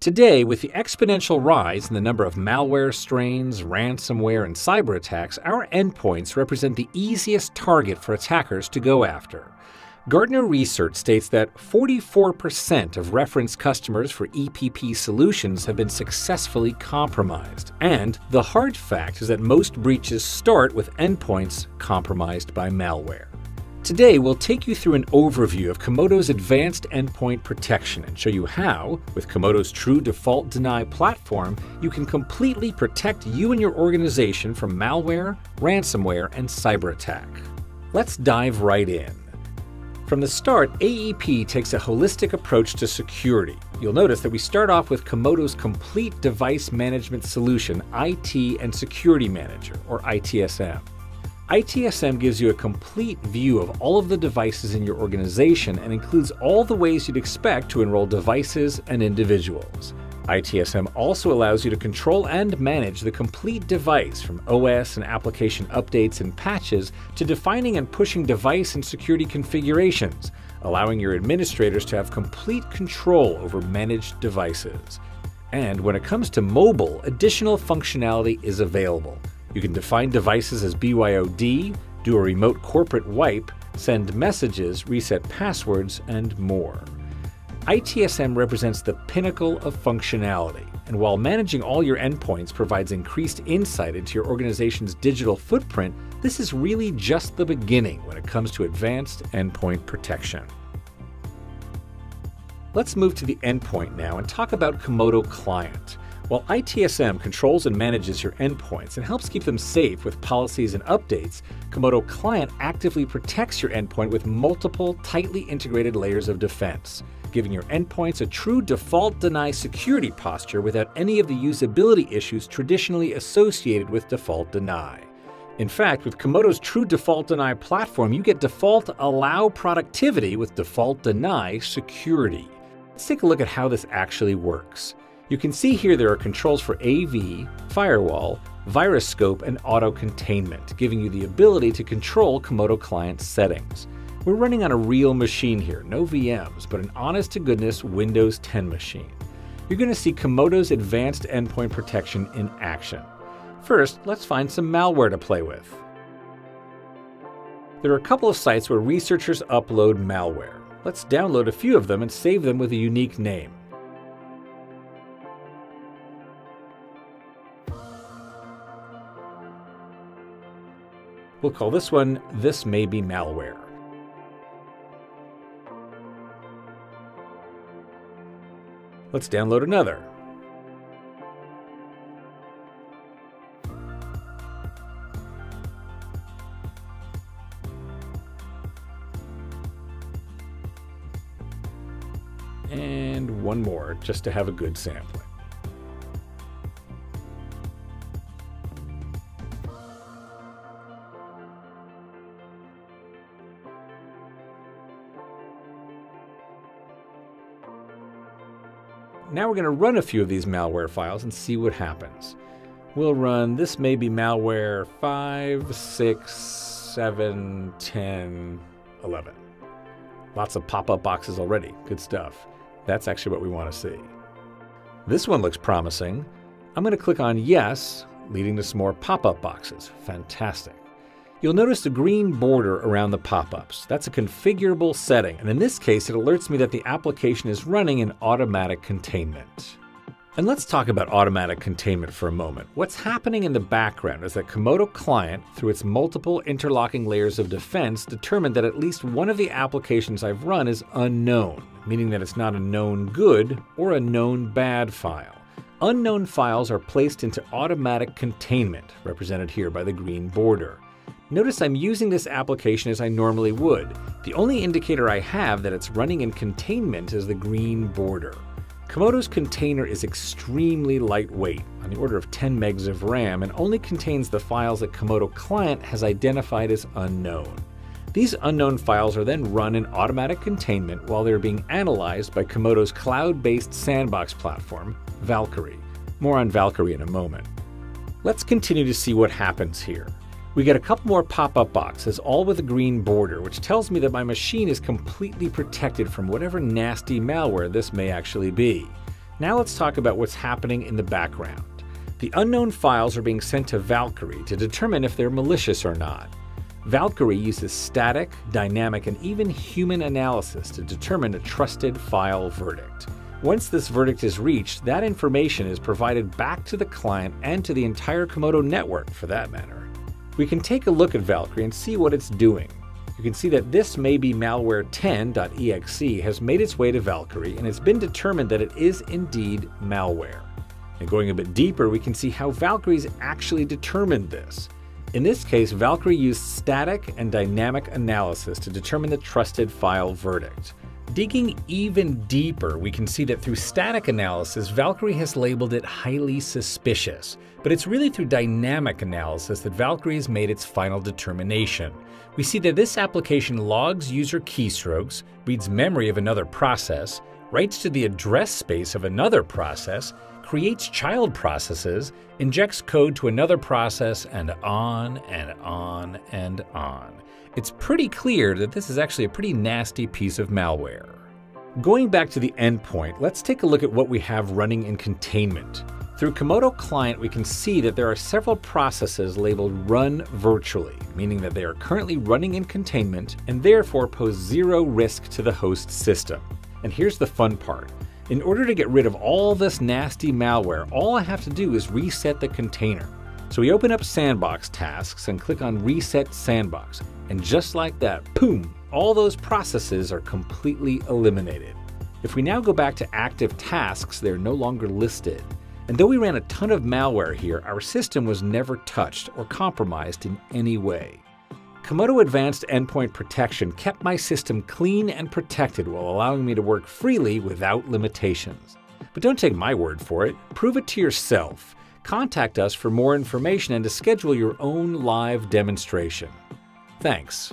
Today, with the exponential rise in the number of malware strains, ransomware, and cyber attacks, our endpoints represent the easiest target for attackers to go after. Gartner research states that 44% of reference customers for EPP solutions have been successfully compromised. And the hard fact is that most breaches start with endpoints compromised by malware. Today, we'll take you through an overview of Comodo's advanced endpoint protection and show you how, with Comodo's True Default Deny platform, you can completely protect you and your organization from malware, ransomware, and cyber attack. Let's dive right in. From the start, AEP takes a holistic approach to security. You'll notice that we start off with Comodo's complete device management solution, IT and Security Manager, or ITSM. ITSM gives you a complete view of all of the devices in your organization and includes all the ways you'd expect to enroll devices and individuals. ITSM also allows you to control and manage the complete device from OS and application updates and patches to defining and pushing device and security configurations, allowing your administrators to have complete control over managed devices. And when it comes to mobile, additional functionality is available. You can define devices as BYOD, do a remote corporate wipe, send messages, reset passwords, and more. ITSM represents the pinnacle of functionality, and while managing all your endpoints provides increased insight into your organization's digital footprint, this is really just the beginning when it comes to advanced endpoint protection. Let's move to the endpoint now and talk about Comodo Client. While ITSM controls and manages your endpoints and helps keep them safe with policies and updates, Comodo Client actively protects your endpoint with multiple, tightly integrated layers of defense, giving your endpoints a true default deny security posture without any of the usability issues traditionally associated with default deny. In fact, with Comodo's True Default Deny platform, you get default allow productivity with default deny security. Let's take a look at how this actually works. You can see here there are controls for AV, firewall, virus scope, and auto containment, giving you the ability to control Comodo client settings. We're running on a real machine here, no VMs, but an honest to goodness Windows 10 machine. You're going to see Comodo's advanced endpoint protection in action. First, let's find some malware to play with. There are a couple of sites where researchers upload malware. Let's download a few of them and save them with a unique name. We'll call this one This May Be Malware. Let's download another. And one more, just to have a good sampling. Now we're going to run a few of these malware files and see what happens. We'll run this may be malware 5, 6, 7, 10, 11. Lots of pop-up boxes already. Good stuff. That's actually what we want to see. This one looks promising. I'm going to click on Yes, leading to some more pop-up boxes. Fantastic. You'll notice the green border around the pop-ups. That's a configurable setting, and in this case it alerts me that the application is running in automatic containment. And let's talk about automatic containment for a moment. What's happening in the background is that Comodo Client, through its multiple interlocking layers of defense, determined that at least one of the applications I've run is unknown, meaning that it's not a known good or a known bad file. Unknown files are placed into automatic containment, represented here by the green border. Notice I'm using this application as I normally would. The only indicator I have that it's running in containment is the green border. Comodo's container is extremely lightweight, on the order of 10 megs of RAM, and only contains the files that Comodo Client has identified as unknown. These unknown files are then run in automatic containment while they're being analyzed by Comodo's cloud-based sandbox platform, Valkyrie. More on Valkyrie in a moment. Let's continue to see what happens here. We get a couple more pop-up boxes, all with a green border, which tells me that my machine is completely protected from whatever nasty malware this may actually be. Now let's talk about what's happening in the background. The unknown files are being sent to Valkyrie to determine if they're malicious or not. Valkyrie uses static, dynamic, and even human analysis to determine a trusted file verdict. Once this verdict is reached, that information is provided back to the client and to the entire Comodo network for that matter. We can take a look at Valkyrie and see what it's doing. You can see that this maybe malware 10.exe has made its way to Valkyrie and it's been determined that it is indeed malware. And going a bit deeper, we can see how Valkyrie's actually determined this. In this case, Valkyrie used static and dynamic analysis to determine the trusted file verdict. Digging even deeper, we can see that through static analysis, Valkyrie has labeled it highly suspicious. But it's really through dynamic analysis that Valkyrie has made its final determination. We see that this application logs user keystrokes, reads memory of another process, writes to the address space of another process, creates child processes, injects code to another process, and on and on and on it's pretty clear that this is actually a pretty nasty piece of malware. Going back to the endpoint, let's take a look at what we have running in containment. Through Comodo Client, we can see that there are several processes labeled Run Virtually, meaning that they are currently running in containment and therefore pose zero risk to the host system. And here's the fun part. In order to get rid of all this nasty malware, all I have to do is reset the container. So we open up Sandbox tasks and click on Reset Sandbox. And just like that, boom, all those processes are completely eliminated. If we now go back to active tasks, they're no longer listed. And though we ran a ton of malware here, our system was never touched or compromised in any way. Comodo Advanced Endpoint Protection kept my system clean and protected while allowing me to work freely without limitations. But don't take my word for it, prove it to yourself. Contact us for more information and to schedule your own live demonstration. Thanks.